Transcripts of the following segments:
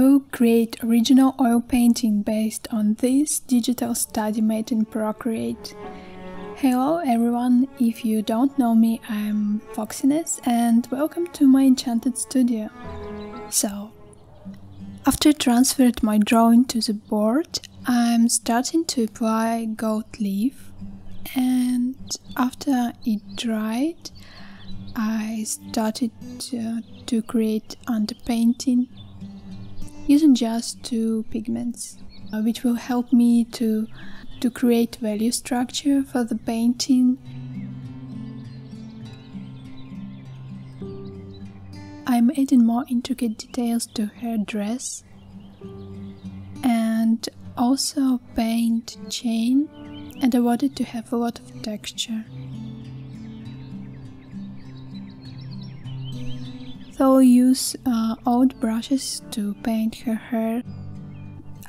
will create original oil painting based on this digital study made in Procreate. Hello everyone, if you don't know me, I'm Foxiness and welcome to my enchanted studio. So, after transferred my drawing to the board, I'm starting to apply gold leaf and after it dried, I started to, to create underpainting using just two pigments, uh, which will help me to to create value structure for the painting. I'm adding more intricate details to her dress and also paint chain and I wanted to have a lot of texture. I'll use uh, old brushes to paint her hair.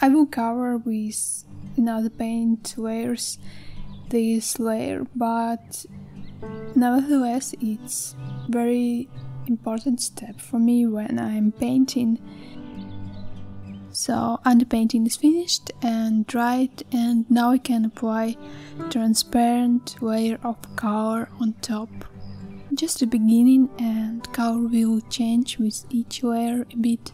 I will cover with another paint layers this layer but nevertheless it's very important step for me when I'm painting so underpainting is finished and dried and now I can apply transparent layer of color on top just the beginning and color will change with each layer a bit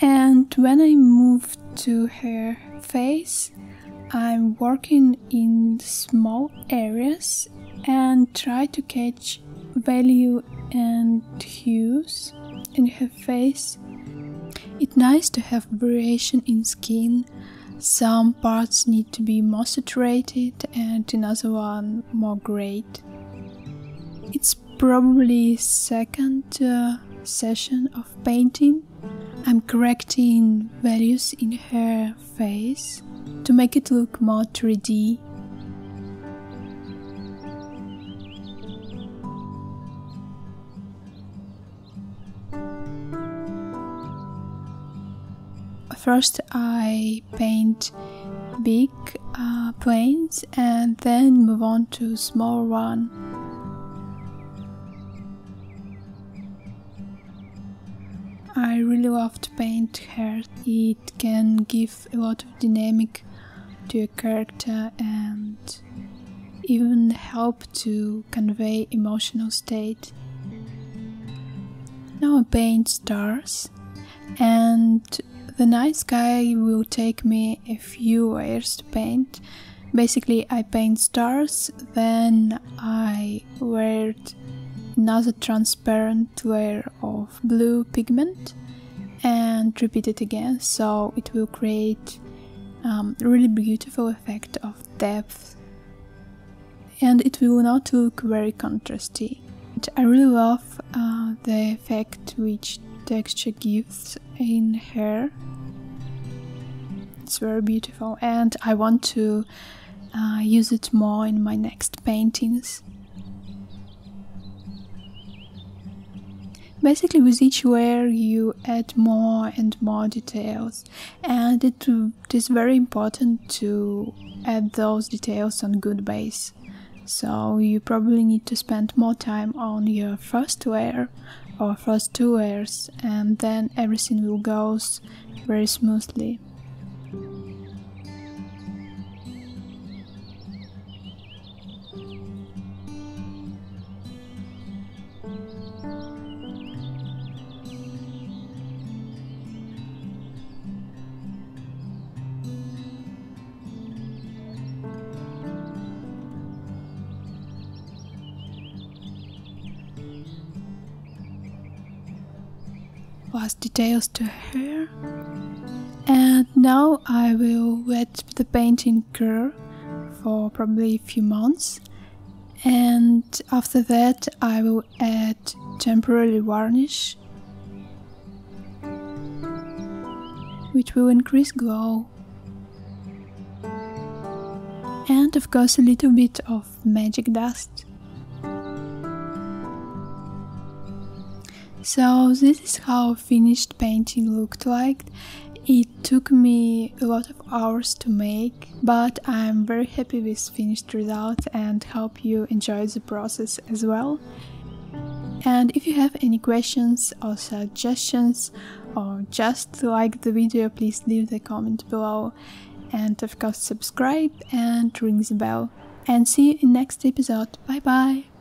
And when I move to her face, I'm working in small areas and try to catch value and hues in her face. It's nice to have variation in skin. Some parts need to be more saturated and another one more grayed. It's probably second uh, session of painting I'm correcting values in her face to make it look more 3D. First I paint big uh, planes and then move on to small one. I really love to paint hair. It can give a lot of dynamic to a character and even help to convey emotional state. Now I paint stars and the night sky will take me a few layers to paint. Basically I paint stars, then I wear another transparent layer of blue pigment and repeat it again so it will create um, really beautiful effect of depth and it will not look very contrasty. I really love uh, the effect which texture gives in hair. It's very beautiful and I want to uh, use it more in my next paintings. Basically, with each layer, you add more and more details, and it is very important to add those details on good base. So, you probably need to spend more time on your first layer or first two layers, and then everything will go very smoothly. Last details to her. And now I will let the painting cure for probably a few months. And after that, I will add temporary varnish, which will increase glow. And of course, a little bit of magic dust. So this is how finished painting looked like. It took me a lot of hours to make, but I'm very happy with finished result and hope you enjoy the process as well. And if you have any questions or suggestions or just like the video, please leave the comment below. And of course, subscribe and ring the bell. And see you in next episode. Bye bye.